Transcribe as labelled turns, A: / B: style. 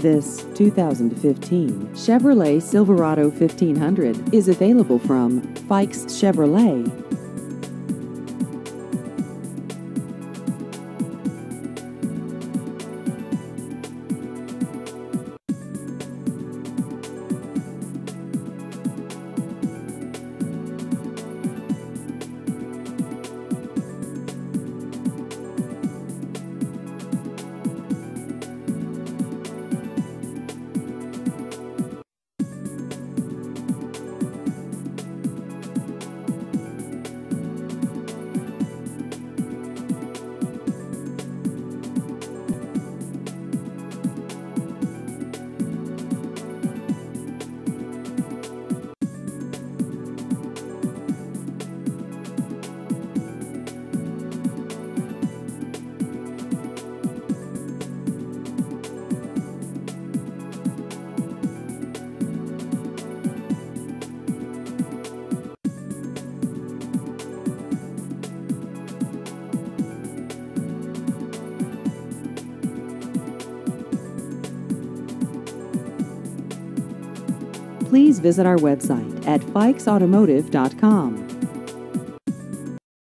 A: This 2015 Chevrolet Silverado 1500 is available from Fikes Chevrolet. Please visit our website at fikesautomotive.com.